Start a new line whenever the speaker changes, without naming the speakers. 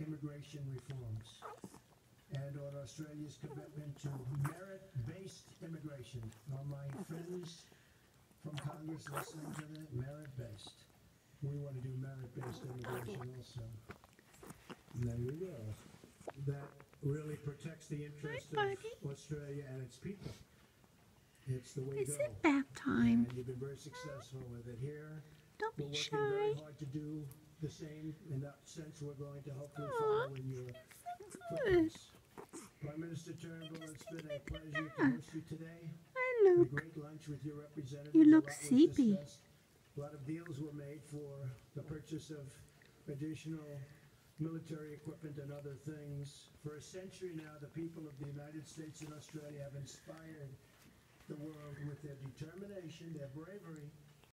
immigration reforms and on Australia's commitment to merit-based immigration. Are my friends from Congress listening to that? Merit-based. We want to do merit-based immigration also. And there you go. That really protects the interest
Hi,
of Australia and its people. It's the way to
Is
go.
it bath time?
And you've been very successful with it here.
Don't
We're
be shy.
Hard to do the same. In that sense, we're going to hopefully follow in your footsteps. Prime Minister Turnbull, it's been a pleasure to host you today.
Hi,
A great lunch with your representatives.
You look sleepy.
A lot of deals were made for the purchase of additional military equipment and other things. For a century now, the people of the United States and Australia have inspired the world with their determination, their bravery,